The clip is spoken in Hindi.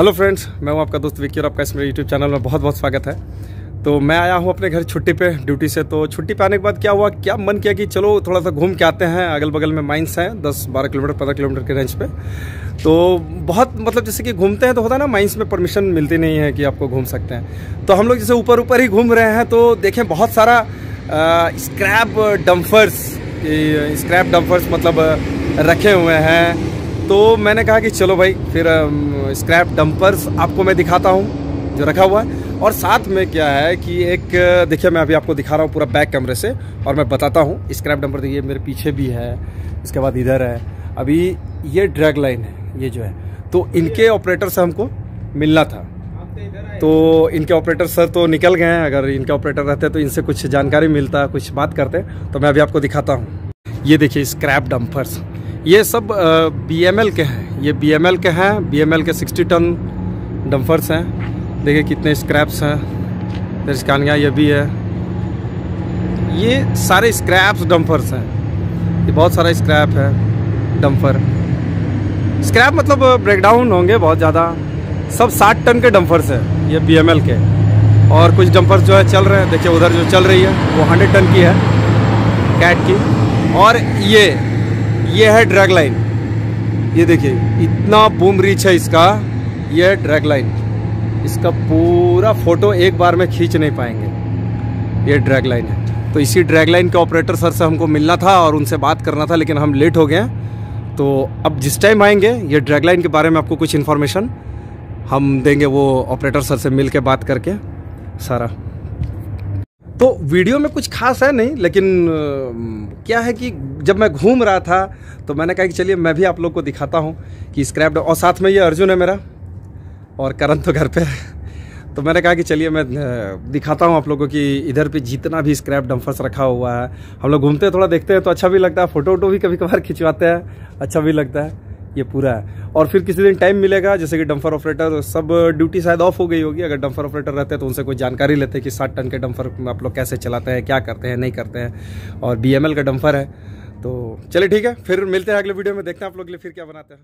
हेलो फ्रेंड्स मैं हूँ आपका दोस्त विक्की और आपका इस मेरे यूट्यूब चैनल में बहुत बहुत स्वागत है। तो मैं आया हूँ अपने घर छुट्टी पे ड्यूटी से। तो छुट्टी पे आने के बाद क्या हुआ? क्या मन किया कि चलो थोड़ा सा घूम के आते हैं? अगल बगल में माइंस हैं दस बारह किलोमीटर, पंद्रह किलोमीटर के रेंज पे। तो बहुत मतलब जैसे कि घूमते हैं तो होता है ना माइंस में परमिशन मिलती नहीं है कि आपको घूम सकते हैं। तो हम लोग जैसे ऊपर ऊपर ही घूम रहे हैं तो देखें बहुत सारा स्क्रैप डम्फर्स स्क्रैप डम्फर्स मतलब रखे हुए हैं। तो मैंने कहा कि चलो भाई, फिर स्क्रैप डंपर्स आपको मैं दिखाता हूँ, जो रखा हुआ है। और साथ में क्या है कि एक, देखिए, मैं अभी आपको दिखा रहा हूँ पूरा बैक कैमरे से, और मैं बताता हूँ स्क्रैप डंपर देखिए, मेरे पीछे भी है, इसके बाद इधर है। अभी ये ड्रैग लाइन है, ये जो है। तो इनके ऑपरेटर से हमको मिलना था। तो इनके ऑपरेटर सर तो निकल गए हैं, अगर इनके ऑपरेटर रहते तो इनसे कुछ जानकारी मिलता, कुछ बात करते तो मैं अभी आपको दिखाता हूँ। ये देखिए स्क्रैप डंपर्स ये सब बीएमएल के हैं। ये बीएमएल के हैं बीएमएल के 60 टन डम्फर्स हैं। देखिए कितने स्क्रैप्स हैं। दर्शकानियाँ ये भी है। ये सारे स्क्रैप्स डम्फर्स हैं। ये बहुत सारा स्क्रैप है डम्फर स्क्रैप मतलब ब्रेकडाउन होंगे बहुत ज़्यादा। सब 60 टन के डम्फर्स हैं, ये बीएमएल के। और कुछ डम्फर्स जो है चल रहे हैं। देखिए उधर जो चल रही है, वो 100 टन की है कैट की। और ये ये है ड्रैग लाइन ये देखिए, इतना बूम रीच है इसका, ये है ड्रैग लाइन इसका पूरा फ़ोटो एक बार में खींच नहीं पाएँगे. ये ड्रैग लाइन है. तो इसी ड्रैग लाइन के ऑपरेटर सर से हमको मिलना था और उनसे बात करना था, लेकिन हम लेट हो गए तो अब जिस टाइम आएँगे, ये ड्रैग लाइन के बारे में आपको कुछ इन्फॉर्मेशन हम देंगे वो ऑपरेटर सर से मिल के बात करके. सारा. तो वीडियो में कुछ खास है नहीं, लेकिन क्या है कि जब मैं घूम रहा था तो मैंने कहा कि चलिए मैं भी आप लोग को दिखाता हूँ कि स्क्रैप और साथ में ये अर्जुन है मेरा, और करण तो घर पे है। तो मैंने कहा कि चलिए मैं दिखाता हूँ आप लोगों को कि इधर पे जितना भी स्क्रैप डम्फर्स रखा हुआ है। हम लोग घूमते हैं, थोड़ा देखते हैं तो अच्छा भी लगता है फ़ोटो वोटो भी कभी कभार खिंचवाते हैं अच्छा भी लगता है। ये पूरा है। और फिर किसी दिन टाइम मिलेगा, जैसे कि डम्फर ऑपरेटर सब ड्यूटी शायद ऑफ़ हो गई होगी। अगर डम्फर ऑपरेटर रहते हैं तो उनसे कोई जानकारी लेते हैं कि सात टन के डम्फर आप लोग कैसे चलाते हैं, क्या करते हैं, नहीं करते हैं। और बीएमएल का डम्फर है। तो चलिए ठीक है, फिर मिलते हैं अगले वीडियो में, देखते हैं आप लोग लिए फिर क्या बनाते हैं।